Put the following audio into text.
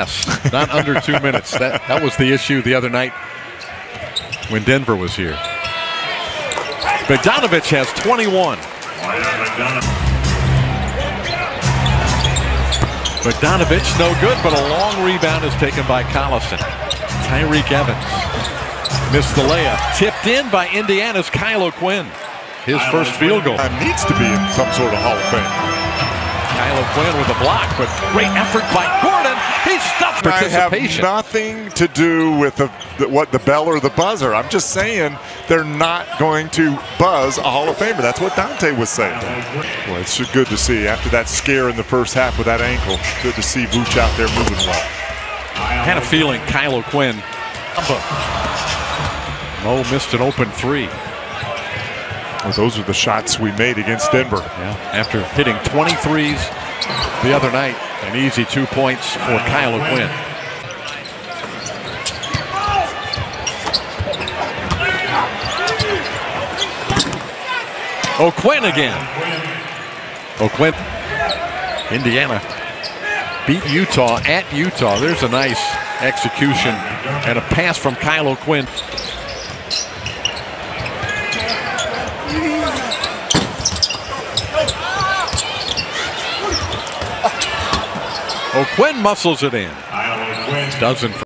Yes, not under two minutes. That that was the issue the other night when Denver was here. Bogdanovich has 21. Bogdanovich no good, but a long rebound is taken by Collison. Tyreke Evans missed the layup. Tipped in by Indiana's Kyle O'Quinn. His first field goal. Needs to be in some sort of Hall of Fame. O'Quinn with a block, but great effort by Gordon. He stuffed I have nothing to do with the, the, what the bell or the buzzer. I'm just saying they're not going to buzz a Hall of Famer. That's what Dante was saying. Well, it's good to see after that scare in the first half with that ankle. Good to see Vooch out there moving well. I Had a feeling Kyle Quinn. Mo missed an open three. Well, those are the shots we made against Denver. Yeah, after hitting 23s the other night, an easy two points for Kyle O'Quinn. O'Quinn again. O'Quinn. Indiana beat Utah at Utah. There's a nice execution and a pass from Kyle O'Quinn. O'Quinn muscles it in. Doesn't.